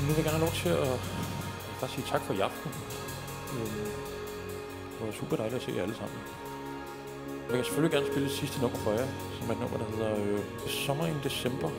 Men nu vil jeg gerne have lov til at bare sige tak for i aften. Øhm, det var super dejligt at se jer alle sammen. Jeg kan selvfølgelig gerne spille det sidste nummer for jer, som er et nummer, der hedder øh, Sommer i december